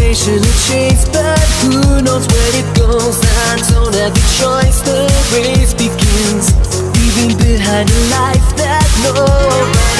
temptation to chase But who knows where it goes? I don't have a choice. The race begins. Leaving behind a life that nobody